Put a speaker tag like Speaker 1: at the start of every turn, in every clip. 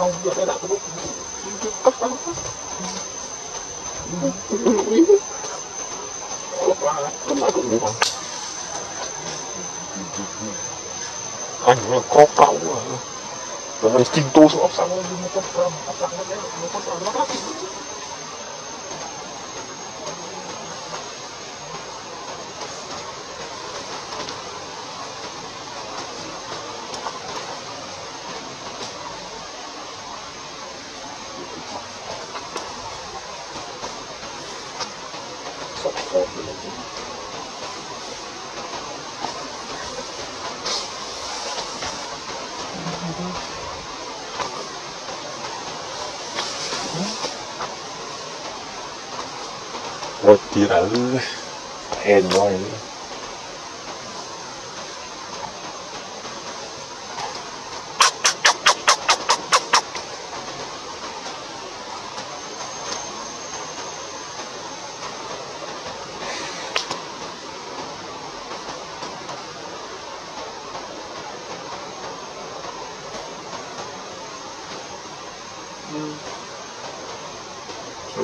Speaker 1: anh là có cậu à rồi mình chinh tu xuống ốc xăng nó có cơm ốc xăng nó nó có cơm nó Ôi thì đã hèn rồi Sao vậy?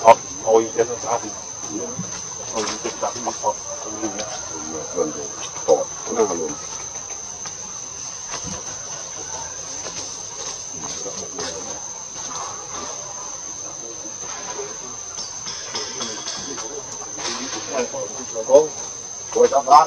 Speaker 1: thoát, thôi chết nó xa thì. Ôi chết thì mất thoát, không gì nữa.
Speaker 2: Gần rồi, tọt, nó là luôn.
Speaker 1: Có,
Speaker 2: Rồi tao đá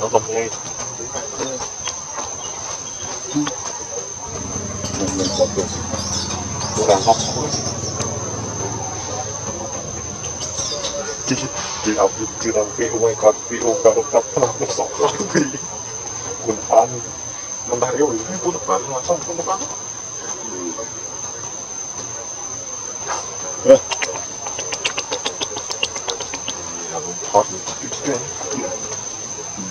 Speaker 1: nó Kira mana nih jadi được mulai kurang học đi đi học đi đi làm cái oh my god cái ô cao tập làm một sọc lắm thì mình phá mình đã yêu cái cuốn tập mà xong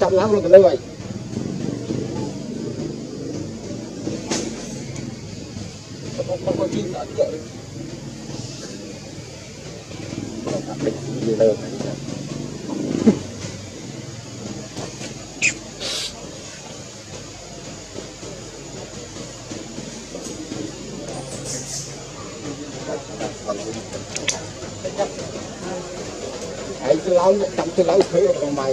Speaker 3: chăm lắm luôn cái lấy vậy không có chi cả chuyện
Speaker 4: gì đâu
Speaker 3: hãy cứ lâu trong cái lâu thuê của mày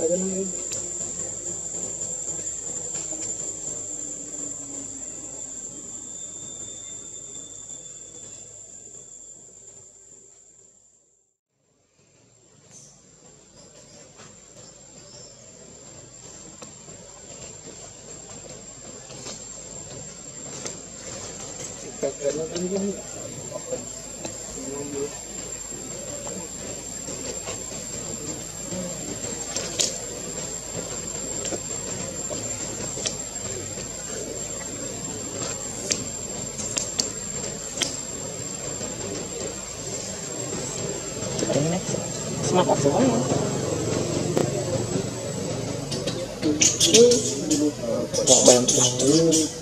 Speaker 3: không phải đến Cái
Speaker 4: semangat semua ya. Tak banyak
Speaker 2: tunggu.